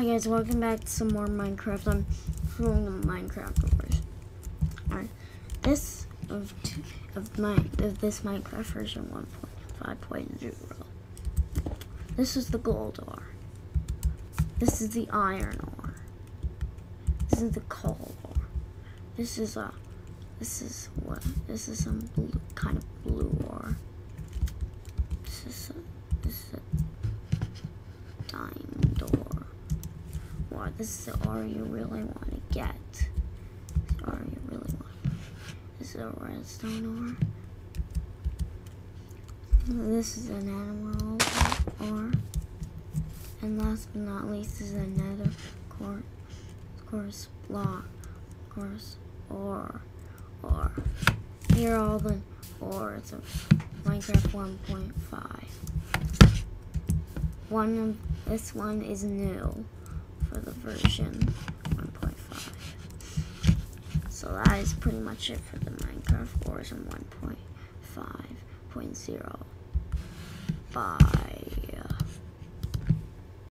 Hi guys, welcome back to some more Minecraft. I'm filming the Minecraft version. Alright, this of two, of my of this Minecraft version 1.5.0. This is the gold ore. This is the iron ore. This is the coal ore. This is a this is what this is some blue, kind of blue ore. This is a this is a diamond. Wow, this is the R you really want to get. The ore you really want. This is a redstone R. This is an emerald R. And last but not least is another quartz, quartz block, quartz ore, ore. Here are all the ores of Minecraft 1.5. One of this one is new version 1.5. So that is pretty much it for the Minecraft version 1.5.0. Bye.